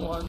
one.